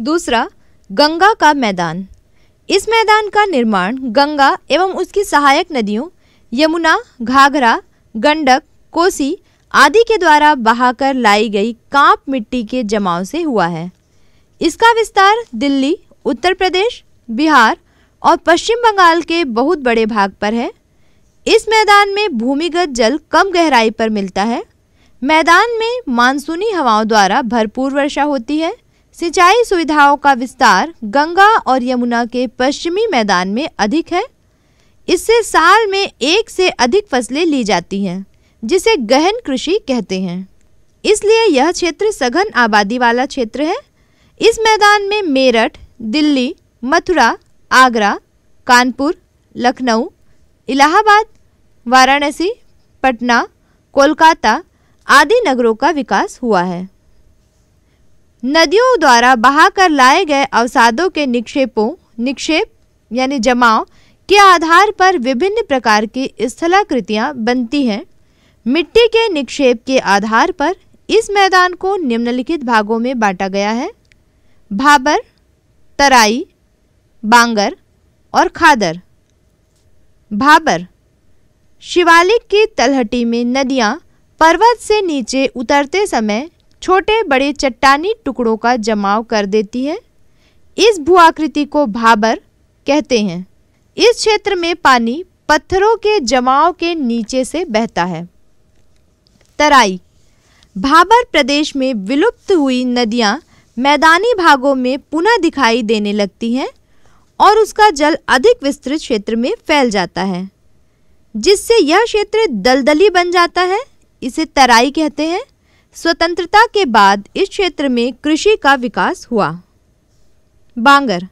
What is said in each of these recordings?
दूसरा, गंगा का मैदान। इस मैदान का निर्माण गंगा एवं उसकी सहायक नदियों, यमुना, घाघरा, गंडक, कोसी आदि के द्वारा बहाकर लाई गई काँप मिट्टी के जमाव से हुआ है। इसका विस्तार दिल्ली, उत्तर प्रदेश, बिहार और पश्चिम बंगाल के बहुत बड़े भाग पर है। इस मैदान में भूमिगत जल कम गहराई पर मिलता है। मैदान में मानसूनी हवाओं द्वारा भरपूर वर्षा होती है। सिंचाई सुविधाओं का विस्तार गंगा और यमुना के पश्चिमी मैदान में अधिक है। इससे साल में एक से अधिक फ़सलें ली जाती हैं, जिसे गहन कृषि कहते हैं। इसलिए यह क्षेत्र सघन आबादी वाला क्षेत्र है। इस मैदान में मेरठ, दिल्ली, मथुरा, आगरा, कानपुर, लखनऊ, इलाहाबाद, वाराणसी, पटना, कोलकाता आदि नगरों का विकास हुआ है। नदियों द्वारा बहाकर लाए गए अवसादों के निक्षेपों, निक्षेप, यानी जमाव, के आधार पर विभिन्न प्रकार की स्थलाकृतियाँ बनती हैं। मिट्टी के निक्षेप के आधार पर इस मैदान को निम्नलिखित भागों में बांटा गया है। भाबर, तराई, बांगर और खादर। भाबर, शिवालिक की तलहटी में नदियाँ पर्वत से नीचे उतरते समय छोटे बड़े चट्टानी टुकड़ों का जमाव कर देती है। इस भूआकृति को भाबर कहते हैं। इस क्षेत्र में पानी पत्थरों के जमाव के नीचे से बहता है। तराई। भाबर प्रदेश में विलुप्त हुई नदियाँ मैदानी भागों में पुनः दिखाई देने लगती हैं और उसका जल अधिक विस्तृत क्षेत्र में फैल जाता है, जिससे यह क्षेत्र दलदली बन जाता है, इसे तराई कहते हैं। स्वतंत्रता के बाद इस क्षेत्र में कृषि का विकास हुआ। बांगर,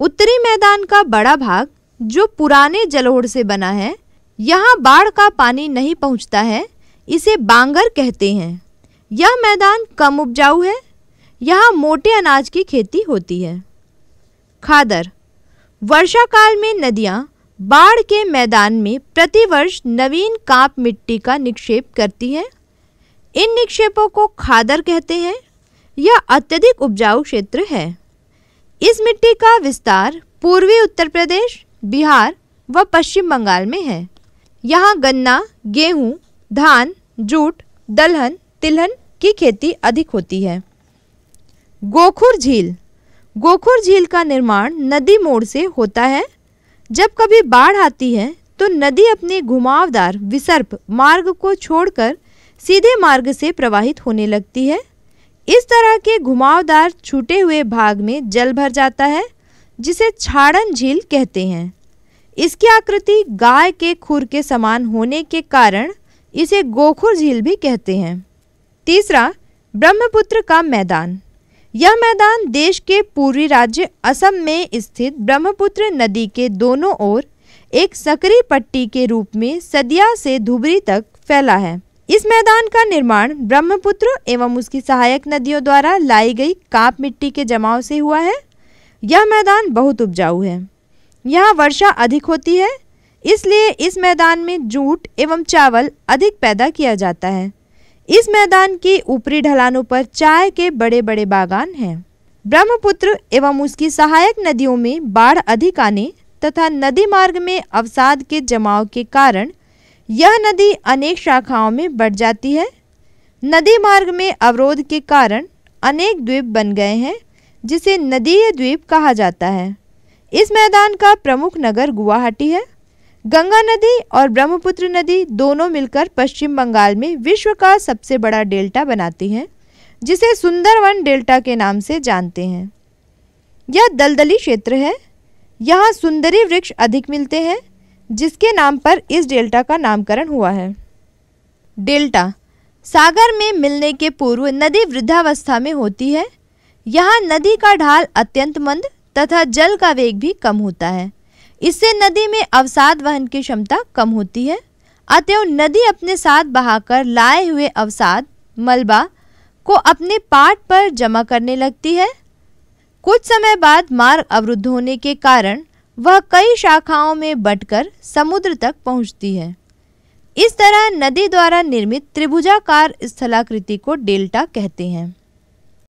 उत्तरी मैदान का बड़ा भाग, जो पुराने जलोढ़ से बना है, यहाँ बाढ़ का पानी नहीं पहुँचता है, इसे बांगर कहते हैं। यह मैदान कम उपजाऊ है, यहाँ मोटे अनाज की खेती होती है। खादर वर्षा काल में नदियाँ बाढ़ के मैदान में प्रतिवर्ष नवीन काँप मिट्टी का निक्षेप करती हैं। इन निक्षेपों को खादर कहते हैं यह अत्यधिक उपजाऊ क्षेत्र है। इस मिट्टी का विस्तार पूर्वी उत्तर प्रदेश, बिहार व पश्चिम बंगाल में है। यहाँ गन्ना, गेहूँ, धान, जूट, दलहन, तिलहन की खेती अधिक होती है। गोखुर झील। गोखुर झील का निर्माण नदी मोड़ से होता है। जब कभी बाढ़ आती है तो नदी अपने घुमावदार विसर्प मार्ग को छोड़कर सीधे मार्ग से प्रवाहित होने लगती है। इस तरह के घुमावदार छूटे हुए भाग में जल भर जाता है, जिसे छाड़न झील कहते हैं। इसकी आकृति गाय के खुर के समान होने के कारण इसे गोखुर झील भी कहते हैं। तीसरा, ब्रह्मपुत्र का मैदान। यह मैदान देश के पूर्वी राज्य असम में स्थित ब्रह्मपुत्र नदी के दोनों ओर एक सकरी पट्टी के रूप में सदिया से धुबरी तक फैला है। इस मैदान का निर्माण ब्रह्मपुत्र एवं उसकी सहायक नदियों द्वारा लाई गई काप मिट्टी के जमाव से हुआ है। यह मैदान बहुत उपजाऊ है। यहाँ वर्षा अधिक होती है, इसलिए इस मैदान में जूट एवं चावल अधिक पैदा किया जाता है। इस मैदान की ऊपरी ढलानों पर चाय के बड़े बड़े बागान हैं। ब्रह्मपुत्र एवं उसकी सहायक नदियों में बाढ़ अधिक आने तथा नदी मार्ग में अवसाद के जमाव के कारण यह नदी अनेक शाखाओं में बढ़ जाती है। नदी मार्ग में अवरोध के कारण अनेक द्वीप बन गए हैं, जिसे नदीय द्वीप कहा जाता है। इस मैदान का प्रमुख नगर गुवाहाटी है। गंगा नदी और ब्रह्मपुत्र नदी दोनों मिलकर पश्चिम बंगाल में विश्व का सबसे बड़ा डेल्टा बनाती हैं, जिसे सुंदरवन डेल्टा के नाम से जानते हैं। यह दलदली क्षेत्र है। यहाँ सुंदरी वृक्ष अधिक मिलते हैं। जिसके नाम पर इस डेल्टा का नामकरण हुआ है। डेल्टा, सागर में मिलने के पूर्व नदी वृद्धावस्था में होती है। यहाँ नदी का ढाल अत्यंत मंद तथा जल का वेग भी कम होता है। इससे नदी में अवसाद वहन की क्षमता कम होती है। अतएव नदी अपने साथ बहाकर लाए हुए अवसाद, मलबा, को अपने पाट पर जमा करने लगती है। कुछ समय बाद मार्ग अवरुद्ध होने के कारण वह कई शाखाओं में बटकर समुद्र तक पहुँचती है। इस तरह नदी द्वारा निर्मित त्रिभुजाकार स्थलाकृति को डेल्टा कहते हैं।